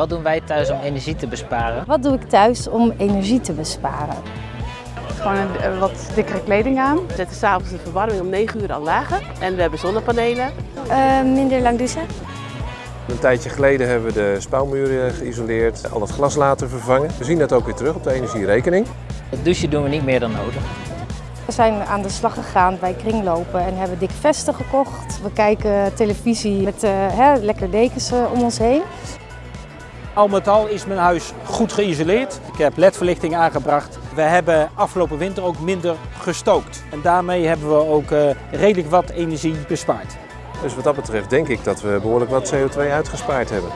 Wat doen wij thuis om energie te besparen? Wat doe ik thuis om energie te besparen? Gewoon een, eh, wat dikkere kleding aan. We zetten s'avonds de verwarming om 9 uur al lager. En we hebben zonnepanelen. Uh, minder lang douchen. Een tijdje geleden hebben we de spouwmuren geïsoleerd, al het glas laten vervangen. We zien dat ook weer terug op de energierekening. Het douchen doen we niet meer dan nodig. We zijn aan de slag gegaan bij kringlopen en hebben dik vesten gekocht. We kijken televisie met uh, hè, lekker dekens om ons heen. Al met al is mijn huis goed geïsoleerd. Ik heb ledverlichting aangebracht. We hebben afgelopen winter ook minder gestookt. En daarmee hebben we ook uh, redelijk wat energie bespaard. Dus wat dat betreft denk ik dat we behoorlijk wat CO2 uitgespaard hebben.